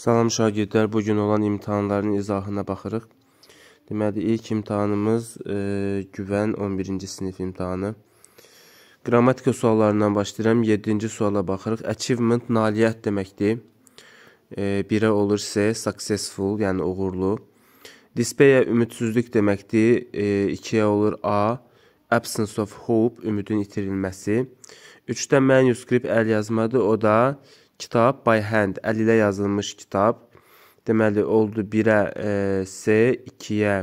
Salam şagirdlər, bu gün olan imtahanların izahına baxırıq. Deməli, ilk imtahanımız e, güvən 11-ci sinif imtahanı. Qrammatika suallarından başlayıram. 7-ci suala baxırıq. Achievement nailiyyət deməkdir. E, birə olur C, successful, yəni uğurlu. Despair ümidsizlik deməkdir. E, 2-yə olur A, absence of hope, ümidin itirilməsi. 3-də manuscript əl yazmadır. O da kitab by hand, əl ilə yazılmış kitab. Deməli oldu 1-ə e, C, 2-yə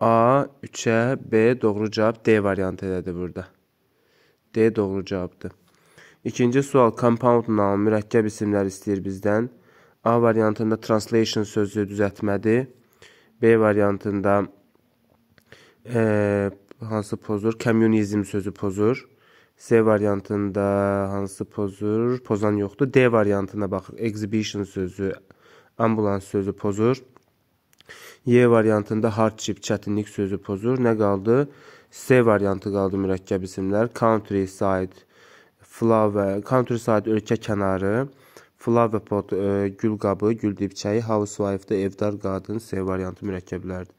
A, 3-ə B doğru cavab D variantı elədir burada. D doğru cavabdır. İkinci sual compound noun mürəkkəb isimlər istəyir bizdən. A variantında translation sözü düzəltmədir. B variantında e, hansı pozur? Kommunizm sözü pozur. C variantında hansı pozur? Pozan yoxdur. D variantına baxır. Exhibition sözü, ambulans sözü pozur. Y variantında hardship, çətinlik sözü pozur. Nə qaldı? C variantı qaldı mürəkkəb isimlər. Countryside, flower, countryside ölkə kənarı, flower pot, e, gül qabı, gül dibçəyi, housewife da evdar qadın C variantı mürəkkəblərdir.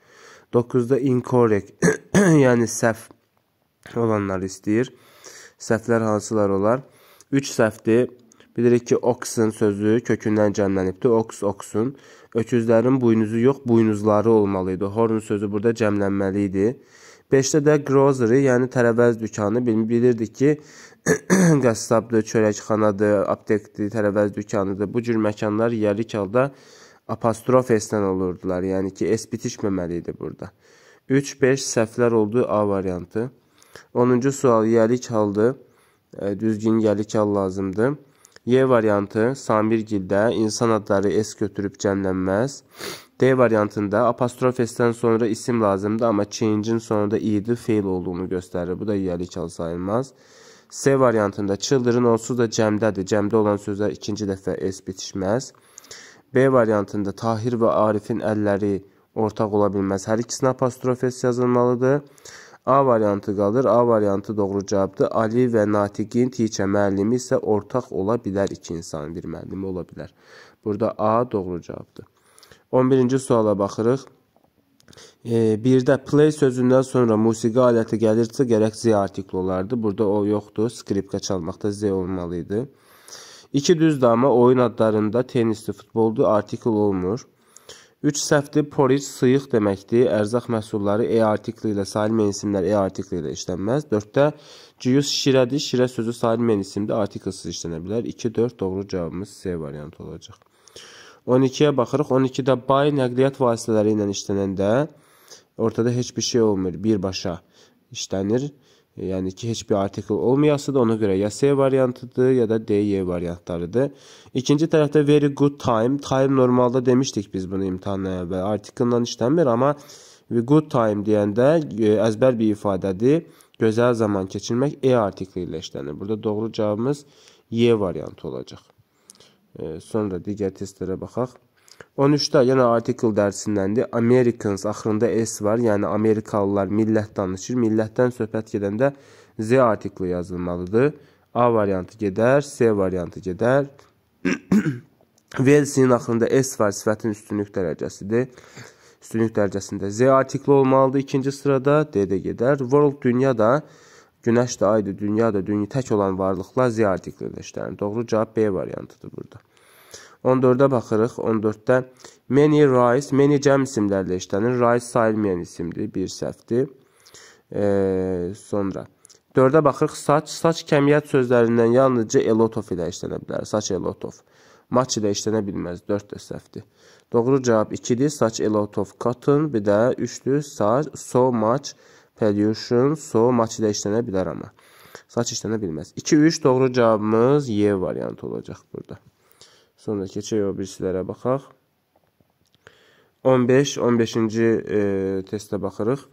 9-da incorrect, yəni səhv olanları istəyir. Səhvlər hansılar olar? 3 səhvdir. Bilirik ki, oxen sözü kökündən cəmlənibdir. Ox, oxun. Öküzlərin buynuzu yox, buynuzları olmalı idi. Horn sözü burada cəmlənməli idi. 5-də də grocery, yəni tərəvəz dükanı bilirdik ki, qəssabdır, çörəkxanadır, aptekdir, tərəvəz dükanıdır. Bu cür məkanlar yerlik halda apostrof S-dən olurdular. Yəni ki, S bitişməməli idi burada. 3-5 səhvlər oldu A variantı. 10-cu sual yəlik haldır. E, düzgün yəlik hal lazımdır. Y variantı Samirgildə insan adları S götürüb cəmlənməz. D variantında apostrof S-dən sonra isim lazımdır, amma change-in sonunda id feil olduğunu göstərir. Bu da yəlik hal sayılmaz. C variantında children onsuz da cəmdədir. Cəmdə olan sözlər ikinci dəfə S bitişməz. B variantında Tahir və Arifin əlləri ortaq ola bilməz. Hər ikisinə apostrof S yazılmalıdır. A variantı qalır. A variantı doğru cavabdır. Ali və Natiqin teacher müəllimi isə ortaq ola bilər. İki insanın bir müəllimi ola bilər. Burada A doğru cavabdır. 11-ci suala baxırıq. E, birdə play sözündən sonra musiqi aləti gəlirsə gərək Z artikli olardı. Burada o yoxdur. Skripka çalmaqda Z olmalı idi. İki düzdür, amma oyun adlarında tennisli, futboldu, artikl olmur. 3 səhvdir. Porridge sıyıq deməkdir. Ərzaq məhsulları E artikli ilə sayılmayan isimlər E artikli ilə işlənməz. 4-də cüyüz şirədir. Şirə sözü sayılmayan isimdir. Artiklsız işlənə bilər. 2-4 doğru cavabımız C variantı olacaq. 12-yə baxırıq. 12-də buy nəqliyyat vasitələri ilə işlənəndə ortada heç bir şey olmur. Birbaşa işlənir. Yəni ki, heç bir artikl olmayasıdır. Ona görə ya C variantıdır, ya da D, Y variantlarıdır. İkinci tərəfdə very good time. Time normalda demişdik biz bunu imtahanla əvvəl. Artikldan işlənmir, amma good time deyəndə e, əzbər bir ifadədir. Gözəl zaman keçirmək E artikli ilə işlənir. Burada doğru cavabımız Y variantı olacaq. E, sonra digər testlərə baxaq. 13-də yenə artikel dərsindəndir. Americans axırında S var. Yəni Amerikalılar millət danışır. Millətdən söhbət gedəndə Z artikli yazılmalıdır. A variantı gedər, C variantı gedər. Velsin axırında S var, sifətin üstünlük dərəcəsidir. Üstünlük dərəcəsində Z artikli olmalıdır. İkinci sırada D də gedər. World dünya da Günəş də, aydır, dünya da, dünya tək olan varlıqlar Z artikli ilə işlənir. Doğru cavab B variantıdır burada. 14-də baxırıq. 14-də many rice, many cəm isimlərlə işlənir. Rice sayılmayan isimdir, bir səhvdir. E, sonra 4-də baxırıq. Saç, saç kəmiyyət sözlərindən yalnızca a lot of ilə işlənə bilər. Saç a lot of. Match ilə işlənə bilməz. 4 də səhvdir. Doğru cavab 2-dir. Saç a lot of cotton. Bir də 3-dür. Saç so much pollution. So much ilə işlənə bilər amma. Saç işlənə bilməz. 2-3 doğru cavabımız Y variantı olacaq burada. Sonra keçək o birisilərə baxaq. 15, 15-ci e, testə baxırıq.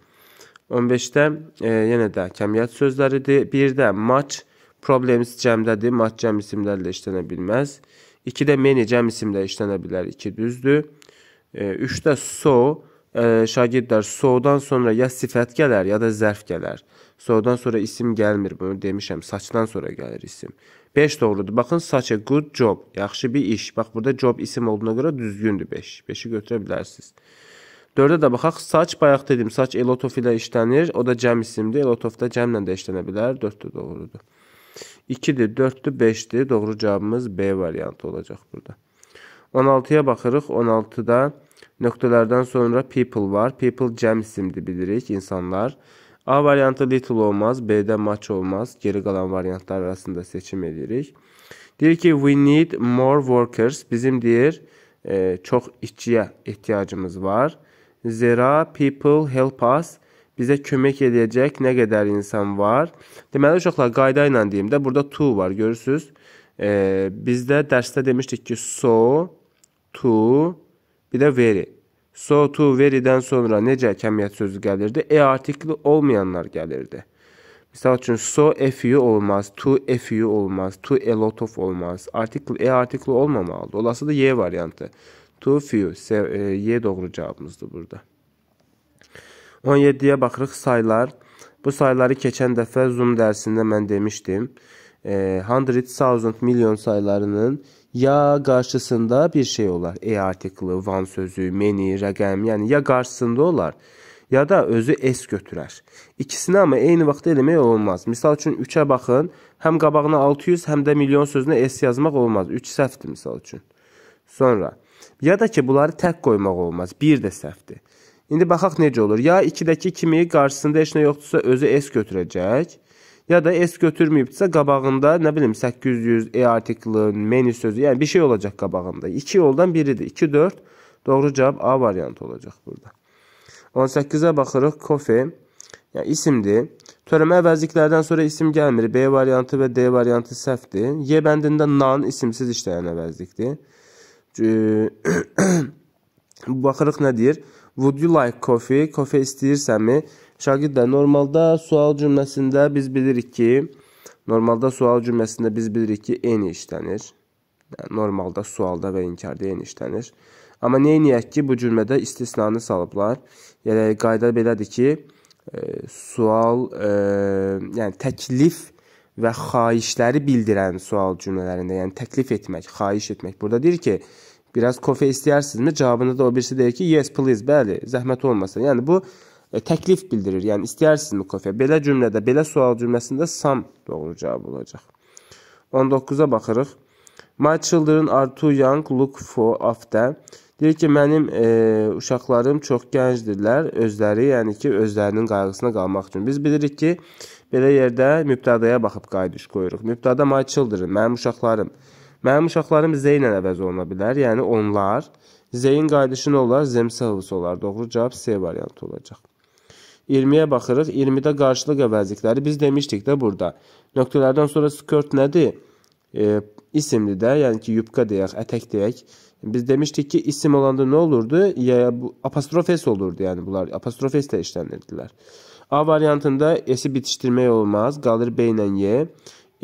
15-də e, yenə də kəmiyyət sözləridir. 1-də match problems cəmdədir. Match cəm isimlərlə işlənə bilməz. 2-də many cəm isimlə işlənə bilər. 2 düzdür. E, 3-də so e, şagirdlər sodan sonra ya sifət gələr, ya da zərf gələr. Sodan sonra isim gəlmir, bunu demişəm. Saçdan sonra gəlir isim. 5 doğrudur. Baxın, such a good job. Yaxşı bir iş. Bax, burada job isim olduğuna görə düzgündür 5. 5-i götürə bilərsiniz. 4-ə də baxaq. Saç bayaq dedim, saç elotof ilə işlənir. O da cəm isimdir. Elotof da cəmlə də işlənə bilər. 4 də doğrudur. 2-dir, 4-dür, 5-dir. Doğru cavabımız B variantı olacaq burada. 16-ya baxırıq. 16-da nöqtələrdən sonra people var. People cəm isimdir bilirik, insanlar. A variantı little olmaz, B-də much olmaz. Geri qalan variantlar arasında seçim edirik. Deyir ki, we need more workers. Bizim deyir, e, çox işçiyə ehtiyacımız var. Zira people help us. Bizə kömək edəcək nə qədər insan var. Deməli, uşaqlar, qayda ilə deyim də, burada to var, görürsünüz. E, bizdə dərsdə demişdik ki, so, to, bir də very. So, to, very'dən sonra necə kəmiyyət sözü gəlirdi? E artikli olmayanlar gəlirdi. Misal üçün, so, few olmaz, to, few olmaz, to, a lot of olmaz. Artikl, e artikli olmamalıdır. Olası da y variantı. To, few, se, e, y doğru cavabımızdır burada. 17-yə baxırıq saylar. Bu sayları keçən dəfə Zoom dərsində mən demişdim. E, 100,000 milyon saylarının ya qarşısında bir şey olar. E artiklı, van sözü, many, rəqəm, yəni ya qarşısında olar, ya da özü s götürər. İkisini amma eyni vaxtda eləmək olmaz. Misal üçün 3-ə baxın, həm qabağına 600, həm də milyon sözünə s yazmaq olmaz. 3 səhvdir misal üçün. Sonra ya da ki, bunları tək qoymaq olmaz. 1 də səhvdir. İndi baxaq necə olur. Ya 2-dəki kimi qarşısında heç nə yoxdursa özü s götürəcək ya da S götürməyibsə qabağında nə bilim 800 E artiklı, menü sözü, yəni bir şey olacaq qabağında. 2 yoldan biridir. 2 4 doğru cavab A variantı olacaq burada. 18-ə baxırıq. Coffee yəni isimdir. Törəmə əvəzliklərdən sonra isim gəlmir. B variantı və D variantı səhvdir. Y bəndində nan isimsiz işləyən əvəzlikdir. Baxırıq nə deyir? Would you like coffee? Coffee istəyirsənmi? Şagirdlər, normalda sual cümləsində biz bilirik ki, normalda sual cümləsində biz bilirik ki, eyni işlənir. Normalda sualda və inkarda eyni işlənir. Amma edək ki, bu cümlədə istisnanı salıblar. Yəni, qayda belədir ki, e, sual, e, yəni təklif və xahişləri bildirən sual cümlələrində, yəni təklif etmək, xahiş etmək. Burada deyir ki, biraz kofe istəyərsinizmi? Cavabında da o birisi deyir ki, yes please, bəli, zəhmət olmasın. Yəni bu təklif bildirir. Yəni istəyərsinizmi kofe? Belə cümlədə, belə sual cümləsində sam doğru cavab olacaq. 19-a baxırıq. My children are too young look for after. Deyir ki, mənim e, uşaqlarım çox gəncdirlər, özləri, yəni ki, özlərinin qayğısına qalmaq üçün. Biz bilirik ki, belə yerdə mübtədaya baxıb qayıdış qoyuruq. Mübtəda my children, mənim uşaqlarım. Mənim uşaqlarım Z ilə əvəz oluna bilər, yəni onlar. Z-in qayıdışı nə olar? Themselves olar. Doğru cavab C variantı olacaq. 20-yə baxırıq. 20-də qarşılıq əvəzlikləri biz demişdik də burada. Nöqtələrdən sonra skirt nədir? E, isimli də, yəni ki, yubka deyək, ətək deyək. Biz demişdik ki, isim olanda nə olurdu? Ya bu apostrof s olurdu, yəni bunlar apostrof s ilə işlənirdilər. A variantında s-i bitişdirmək olmaz, qalır B ilə Y.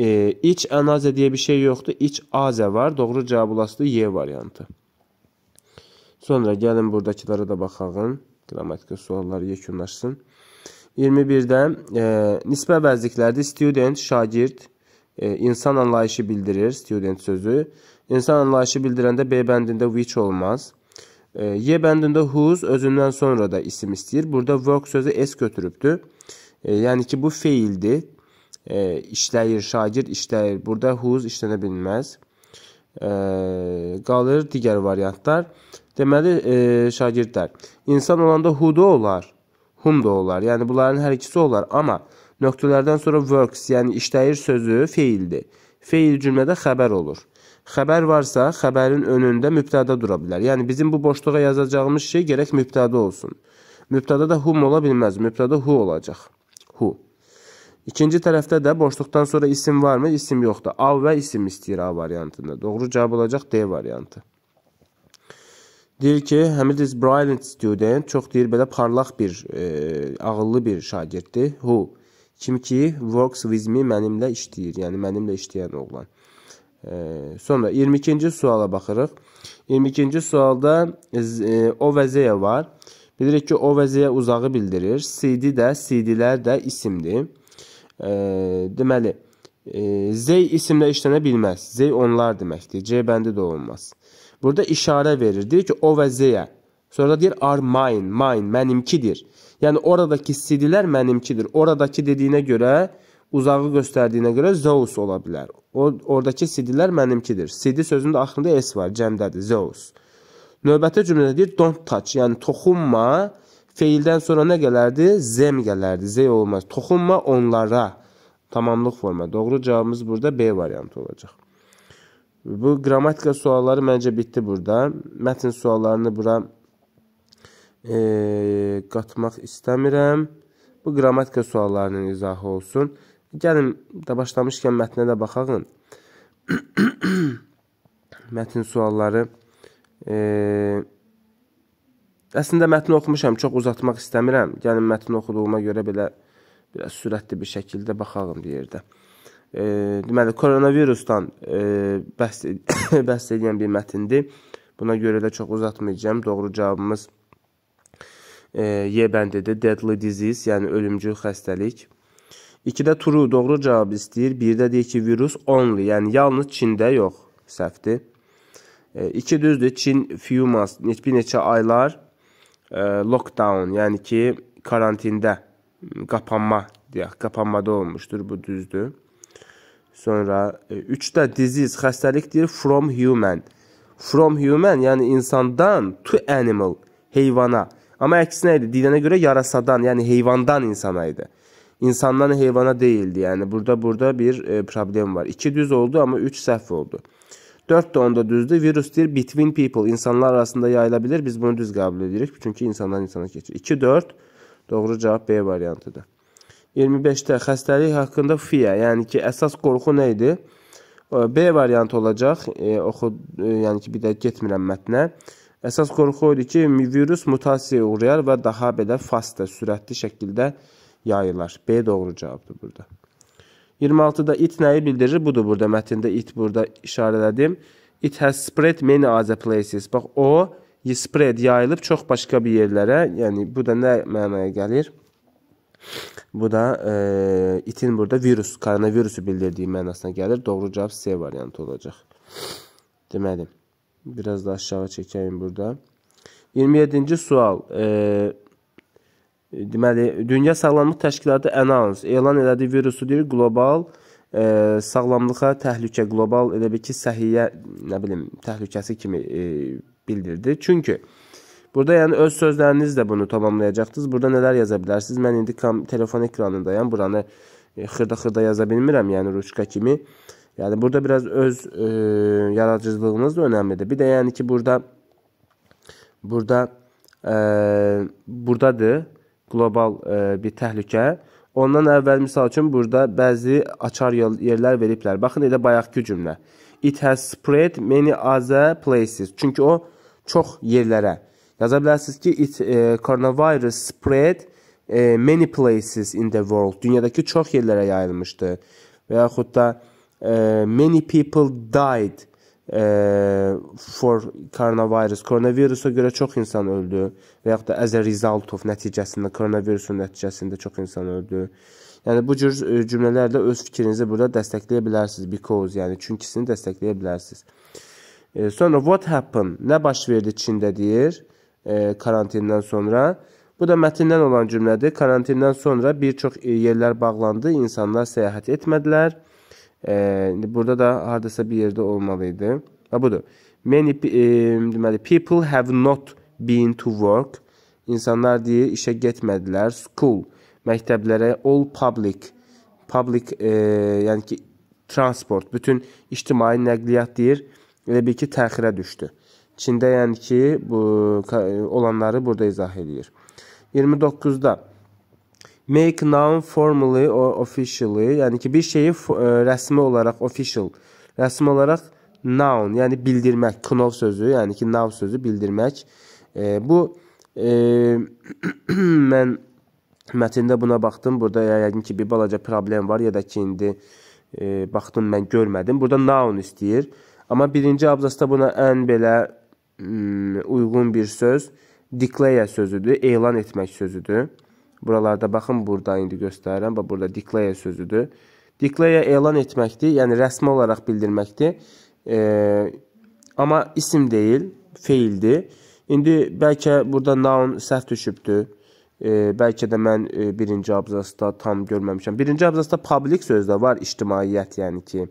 E, iç ənazə deyə bir şey yoxdur, iç azə var. Doğru cavab olasıdır Y variantı. Sonra gəlin buradakılara da baxağın. Qrammatika sualları yekunlaşsın. 21-də e, nisbə əvəzliklərdir. Student, şagird, e, insan anlayışı bildirir, student sözü. İnsan anlayışı bildirəndə B bəndində which olmaz. E, y bəndində whose özündən sonra da isim istəyir. Burada work sözü s götürübdür. E, yəni ki, bu feildir. E, işləyir, şagird işləyir. Burada whose işlənə bilməz. E, qalır digər variantlar. Deməli, e, şagirdlər, insan olanda who da olar hum da olar. Yəni bunların hər ikisi olar, amma nöqtələrdən sonra works, yəni işləyir sözü feildir. Feil cümlədə xəbər olur. Xəbər varsa, xəbərin önündə mübtəda dura bilər. Yəni bizim bu boşluğa yazacağımız şey gərək mübtəda olsun. Mübtəda da hum ola bilməz. Mübtəda hu olacaq. Hu. İkinci tərəfdə də boşluqdan sonra isim varmı? İsim yoxdur. Av və isim istəyir A variantında. Doğru cavab olacaq D variantı. Deyir ki, Hamid is brilliant student. Çox deyir belə parlaq bir, e, ağıllı bir şagirddir. Who? Kim ki works with me mənimlə işləyir. Yəni mənimlə işləyən oğlan. E, sonra 22-ci suala baxırıq. 22-ci sualda e, o və Z var. Bilirik ki, o və Z uzağı bildirir. CD də, CD-lər də isimdir. E, deməli, e, Z isimlə işlənə bilməz. Z onlar deməkdir. C bəndi də olmaz. Burada işarə verir. Deyir ki, o və Z-yə. Sonra deyir are mine, mine, mənimkidir. Yəni oradakı CD-lər mənimkidir. Oradakı dediyinə görə uzağı göstərdiyinə görə Zeus ola bilər. O oradakı CD-lər mənimkidir. CD sözünün axırında s var, cəmdədir, Zeus. Növbəti cümlədə deyir don't touch, yəni toxunma. Feildən sonra nə gələrdi? Zem gələrdi. Z olmaz. Toxunma onlara. Tamamlıq forma. Doğru cavabımız burada B variantı olacaq. Bu qrammatika sualları məncə bitdi burada. Mətn suallarını bura e, qatmaq istəmirəm. Bu qrammatika suallarının izahı olsun. Gəlin də başlamışkən mətnə də baxaq. Mətn sualları e, əslində mətni oxumuşam, çox uzatmaq istəmirəm. Gəlin mətni oxuduğuma görə belə biraz sürətli bir şəkildə baxaq bir yerdə. E, deməli, koronavirusdan e, bəhs, bəhs edən bir mətindir. Buna görə də çox uzatmayacağım. Doğru cavabımız e, Y bəndidir. Deadly disease, yəni ölümcül xəstəlik. 2-də true doğru cavab istəyir. 1-də deyir ki, virus only, yəni yalnız Çində yox, səhvdir. 2 e, düzdür. Çin few months, bir neçə aylar e, lockdown, yəni ki, karantində, qapanma deyək, qapanmada olmuşdur. Bu düzdür. Sonra 3-də e, disease, xəstəlik deyir from human. From human, yəni insandan to animal, heyvana. Amma əksinə idi. Deyilənə görə yarasadan, yəni heyvandan insana idi. İnsandan heyvana değildi. Yəni burada burada bir e, problem var. 2 düz oldu amma 3 səhv oldu. 4 də onda düzdür. Virus deyir between people, insanlar arasında yayıla bilir. Biz bunu düz qəbul edirik. Çünki insandan insana keçir. 2 4 doğru cavab B variantıdır. 25-də xəstəlik haqqında fear, yəni ki, əsas qorxu nə idi? B variantı olacaq. E, oxu, e, yəni ki, bir də getmirəm mətnə. Əsas qorxu idi ki, virus mutasiyaya uğrayar və daha belə fast, sürətli şəkildə yayılar. B doğru cavabdır burada. 26-da it nəyi bildirir? Budur burada mətndə it burada işarələdim. It has spread many other places. Bax o spread yayılıb çox başqa bir yerlərə. Yəni bu da nə mənaya gəlir? Bu da e, itin burada virus, koronavirusu bildirdiyi mənasına gəlir. Doğru cavab C variantı olacaq. Deməli, biraz da aşağı çəkəyim burada. 27-ci sual. E, Deməli, Dünya Sağlamlıq Təşkilatı announce elan elədi virusu deyir qlobal e, sağlamlığa təhlükə, qlobal elə bir ki, səhiyyə, nə bilim, təhlükəsi kimi e, bildirdi. Çünki burada yəni öz sözlərinizlə bunu tamamlayacaqsınız. Burada nələr yaza bilərsiniz? Mən indi kam telefon ekranındayam. Buranı e, xırda-xırda yaza bilmirəm, yəni ruçka kimi. Yəni burada biraz öz e, yaradıcılığınız da önəmlidir. Bir də yəni ki, burada burada e, burdadır qlobal e, bir təhlükə. Ondan əvvəl misal üçün burada bəzi açar yerlər veriblər. Baxın elə bayaqki cümlə. It has spread many other places. Çünki o çox yerlərə. Yaza bilərsiniz ki, it e, coronavirus spread e, many places in the world. Dünyadakı çox yerlərə yayılmışdı. Və yaxud da e, many people died e, for coronavirus, koronavirusa görə çox insan öldü və yaxud da as a result of nəticəsində, koronavirusun nəticəsində çox insan öldü. Yəni bu cür e, cümlələrlə öz fikrinizi burada dəstəkləyə bilərsiniz. Because, yəni çünkisini dəstəkləyə bilərsiniz. E, sonra what happened? Nə baş verdi Çində deyir e, karantindən sonra. Bu da mətndən olan cümlədir. Karantindən sonra bir çox e, yerlər bağlandı, insanlar səyahət etmədilər. E, burada da hardasa bir yerdə olmalı idi. Və budur. Many e, deməli people have not been to work. İnsanlar deyir işə getmədilər. School məktəblərə all public public e, yəni ki transport, bütün ictimai nəqliyyat deyir, elə bil ki təxirə düşdü. Çində yəni ki bu olanları burada izah eləyir. 29-da Make known formally or officially, yəni ki bir şeyi e, rəsmi olaraq official, rəsmi olaraq noun, yəni bildirmək, knov sözü, yəni ki now sözü bildirmək. E, bu e, mən mətndə buna baxdım. Burada yəqin ki bir balaca problem var ya da ki indi e, baxdım mən görmədim. Burada noun istəyir. Amma birinci abzasda buna ən belə uyğun bir söz declare sözüdür, elan etmək sözüdür. Buralarda baxın, burada indi göstərirəm. Bax burada declare sözüdür. Declare elan etməkdir, yəni rəsmi olaraq bildirməkdir. E, amma isim deyil, feildir. İndi bəlkə burada noun səhv düşübdür. E, bəlkə də mən e, birinci abzasda tam görməmişəm. Birinci abzasda public sözdə var, ictimaiyyət, yəni ki,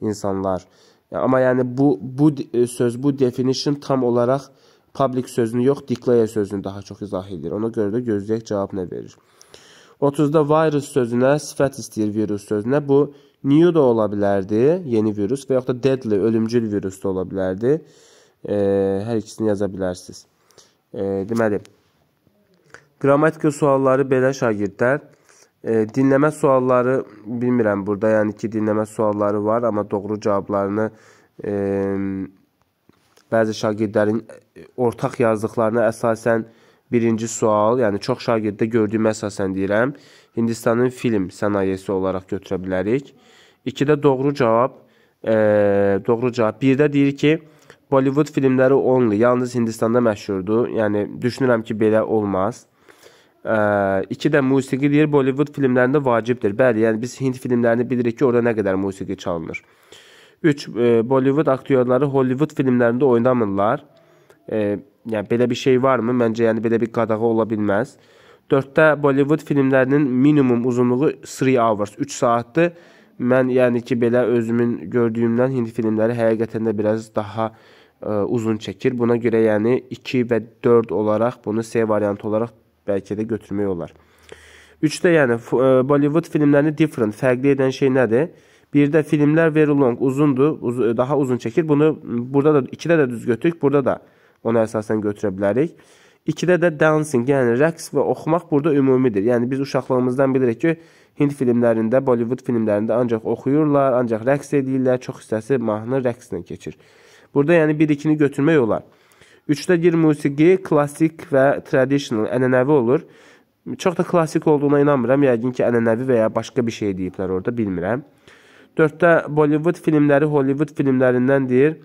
insanlar. Amma yəni bu bu e, söz, bu definition tam olaraq public sözünü yox, declare sözünü daha çox izah edir. Ona görə də gözləyək cavab nə verir. 30-da virus sözünə sifət istəyir virus sözünə. Bu new da ola bilərdi, yeni virus və yaxud da deadly, ölümcül virus da ola bilərdi. E, hər ikisini yaza bilərsiniz. E, deməli, qrammatika sualları belə şagirdlər. E, dinləmə sualları bilmirəm burada, yəni ki, dinləmə sualları var, amma doğru cavablarını e, bəzi şagirdlərin ortaq yazdıqlarına əsasən birinci sual, yəni çox şagirddə gördüyüm əsasən deyirəm, Hindistanın film sənayesi olaraq götürə bilərik. 2-də doğru cavab, e, doğru cavab. 1-də deyir ki, Bollywood filmləri only, yalnız Hindistanda məşhurdur. Yəni düşünürəm ki, belə olmaz. 2-də musiqi deyir, Bollywood filmlərində vacibdir. Bəli, yəni biz Hind filmlərini bilirik ki, orada nə qədər musiqi çalınır. 3. E, Bollywood aktyorları Hollywood filmlərində oynamırlar. E, yəni belə bir şey varmı? Məncə yəni belə bir qadağa ola bilməz. 4-də Bollywood filmlərinin minimum uzunluğu 3 hours, 3 saatdır. Mən yəni ki, belə özümün gördüyümdən Hind filmləri həqiqətən də biraz daha ə, e, uzun çəkir. Buna görə yəni 2 və 4 olaraq bunu C variantı olaraq bəlkə də götürmək olar. 3-də yəni ə, Bollywood filmlərini different, fərqli edən şey nədir? Birdə filmlər very long, uzundur, uz daha uzun çəkir. Bunu burada da 2-də də düz götürük, burada da ona əsasən götürə bilərik. 2-də də dancing, yəni rəqs və oxumaq burada ümumidir. Yəni biz uşaqlığımızdan bilirik ki, Hind filmlərində, Bollywood filmlərində ancaq oxuyurlar, ancaq rəqs edirlər, çox hissəsi mahnı rəqslə keçir. Burada yəni 1-2-ni götürmək olar. 3-də gir musiqi klassik və traditional, ənənəvi olur. Çox da klassik olduğuna inanmıram. Yəqin ki, ənənəvi və ya başqa bir şey deyiblər orada, bilmirəm. 4-də Bollywood filmləri Hollywood filmlərindən deyir.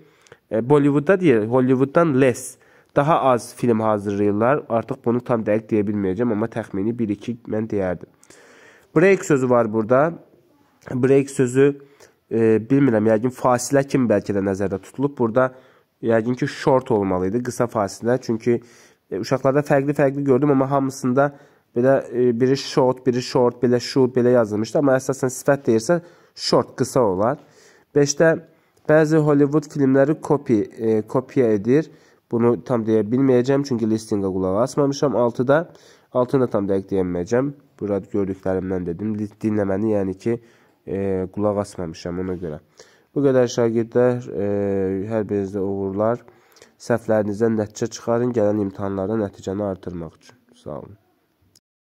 E, Bollywoodda deyir, Hollywooddan less. Daha az film hazırlayırlar. Artıq bunu tam dəqiq deyə bilməyəcəm, amma təxmini 1-2 mən deyərdim. Break sözü var burada. Break sözü e, bilmirəm, yəqin fasilə kimi bəlkə də nəzərdə tutulub. Burada yəqin ki, short olmalı idi, qısa fasilə. Çünki e, uşaqlarda fərqli-fərqli gördüm, amma hamısında belə e, biri short, biri short, belə shoot, belə yazılmışdı. Amma əsasən sifət deyirsə, short qısa olar. 5-də bəzi Hollywood filmləri copy, e, kopya edir. Bunu tam deyə bilməyəcəm, çünki listinqə qulaq asmamışam. 6-da 6-nı da tam dəqiq deyəməyəcəm. Burada gördüklərimdən dedim. Dinləməni, yəni ki, e, qulaq asmamışam ona görə. Bu qədər şagirdlər, e, hər birinizdə uğurlar. Səhvlərinizdən nəticə çıxarın, gələn imtahanlarda nəticəni artırmaq üçün. Sağ olun.